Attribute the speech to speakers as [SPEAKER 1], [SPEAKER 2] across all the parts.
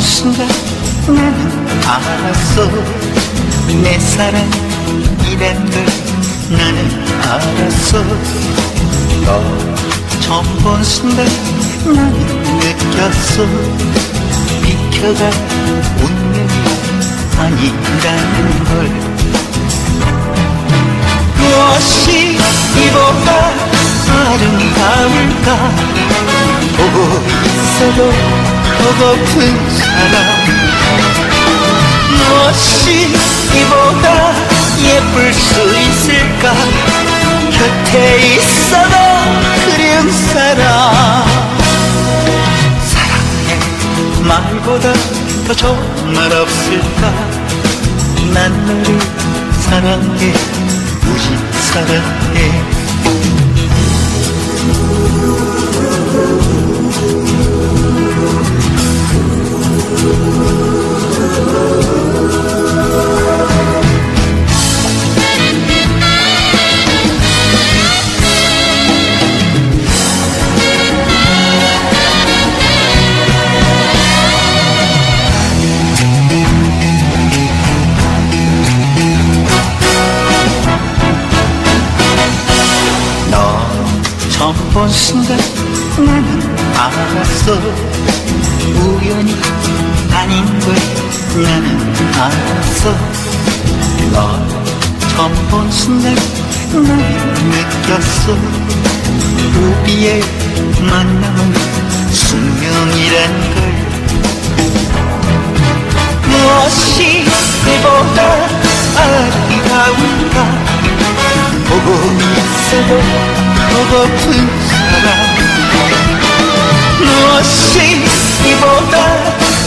[SPEAKER 1] 순간 나는 알았어. 내 사랑 이란 걸 나는 알았어. 너 처음 본 순간 나는 느꼈어. 비켜갈 운명이 아니라는 걸. 무엇이 이보다 아름다울까? 보고 있어도 보 고픈 사람. 무엇이 이보다 예쁠 수 있을까? 곁에 있어도 그리운 사람. 사랑해 말보다 더 좋은 말 없을까? 난 너를 사랑해 무지 사랑해 본 순간 나는 알았어. 우연이 아닌 걸 나는 알았어. 너 처음 본 순간 나는 느꼈어. 우리의 만남은 숙명이란 걸. 무엇이 이보다 아름다울까? 보고 있어도 보고픈 사람. 무엇이 이보다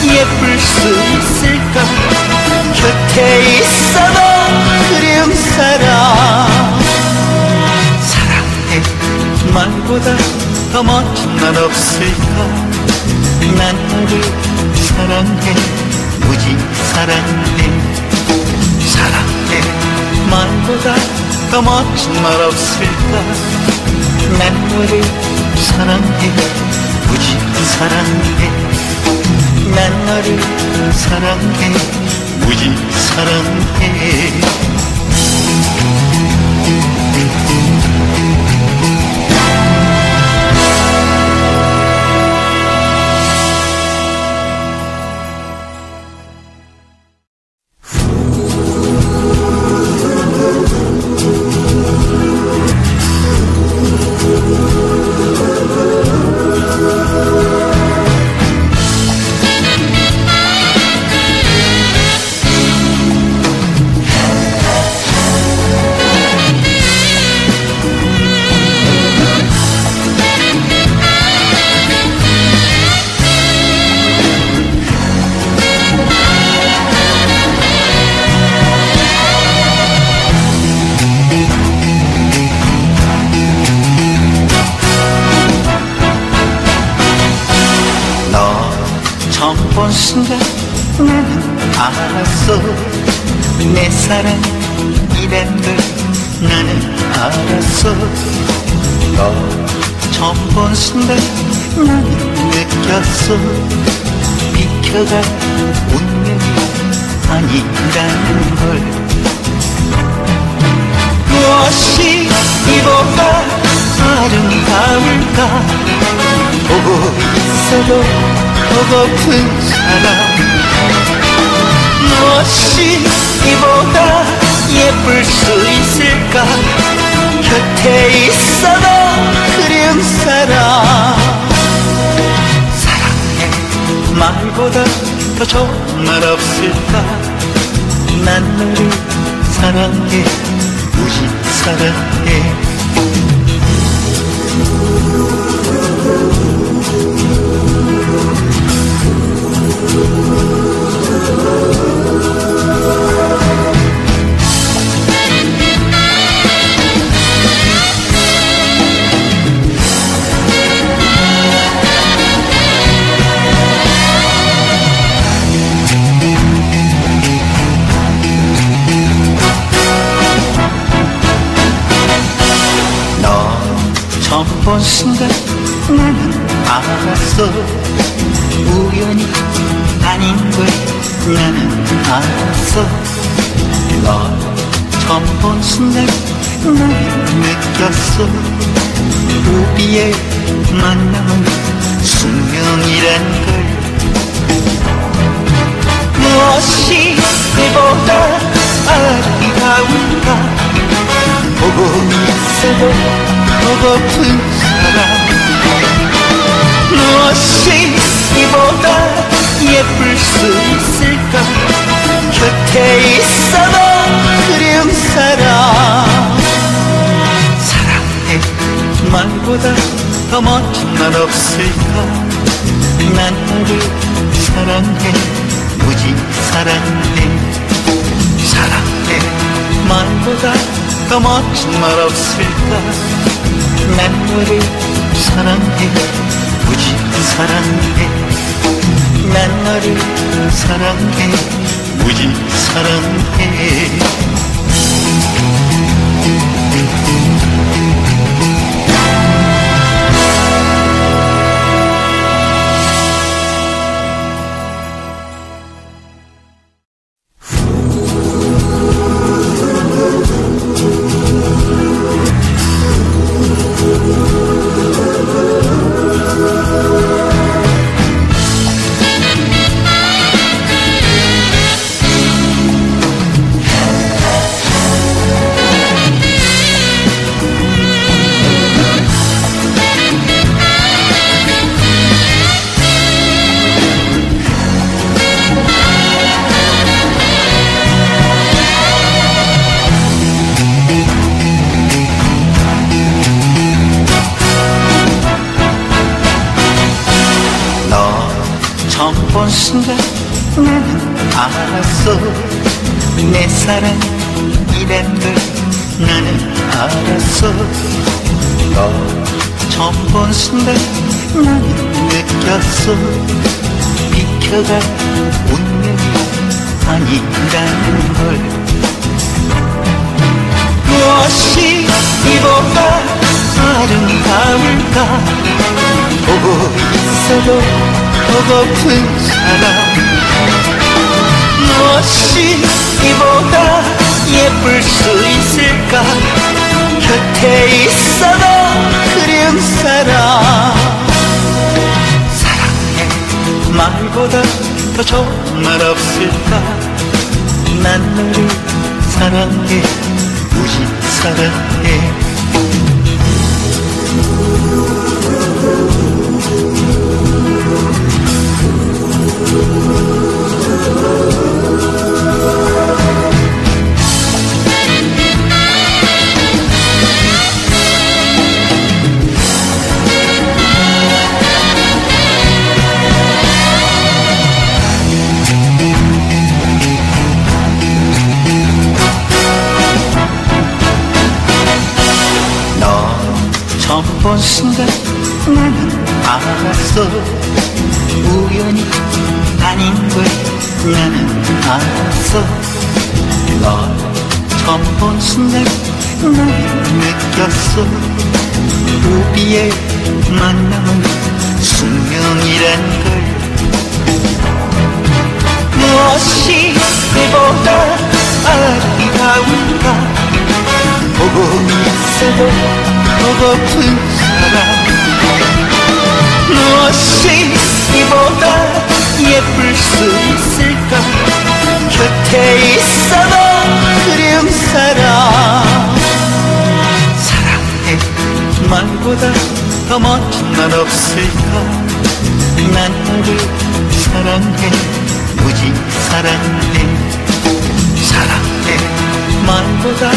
[SPEAKER 1] 예쁠 수 있을까? 곁에 있어도 그리운 사람. 사랑해. 말보다 더 멋진 말 없을까? 난 너를 사랑해. 무지 사랑해. 사랑해. 말보다 더 멋진 말 없을까 난 너를 사랑해. 무지 사랑해. 난 너를 사랑해. 무지 사랑해 내 사랑 이란 걸 나는 알았어. 너 처음 본 순간 나는 느꼈어. 비켜갈 운명이 아니라는 걸. 무엇이 이보다 아름다울까? 보고 있어도 보고픈 사람 무엇이 이보다 예쁠 수 있을까? 곁에 있어도 그리운 사람. 사랑해. 말보다 더 좋은 말 없을까? 난 너를 사랑해. 무지 사랑해 본 순간 나는 알았어. 우연이 아닌 걸 나는 알았어. 널 처음 본 순간 나는 느꼈어. 우리의 만남은 숙명이란 걸. 무엇이 이보다 아름다운가? 보고 있어도 보고픈 사람 무엇이 이보다 예쁠 수 있을까? 곁에 있어도 그리운 사람 사랑해. 말보다 더 멋진 말 없을까? 난 너를 사랑해. 무지 사랑해. 사랑해. 말보다 더 멋진 말 없을까 난 너를 사랑해 무지 사랑해. 난 너를 사랑해. 무지 사랑해 순간 나는 알았어. 내 사랑이란 걸 나는 알았어. 너 처음 본 순간 나는 느꼈어. 비켜갈 운명이 아니라는 걸. 무엇이 이보다 아름다울까? 보고 있어도 보고픈 사람. 무엇이 이보다 예쁠 수 있을까? 곁에 있어도 그리운 사람. 사랑해. 말보다 더 좋은 말 없을까? 난 너를 사랑해. 무지 사랑해 우연이 아닌 걸 나는 알았어. 너 처음 본 순간 나는 느꼈어. 우리의 만남은 숙명이란 걸. 무엇이 이보다 말보다 더 멋진 말 없을까? 난 너를 사랑해 무지 사랑해. 사랑해. 말보다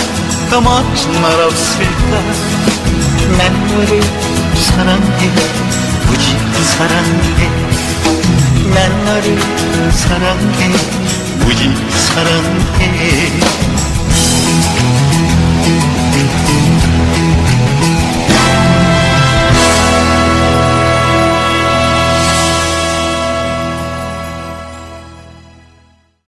[SPEAKER 1] 더 멋진 말 없을까? 난 너를 사랑해 무지 사랑해. 난 너를 사랑해 무지 사랑해.